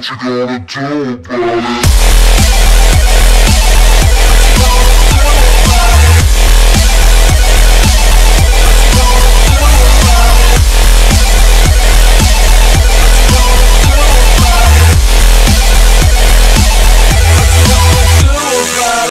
What you gonna do about it?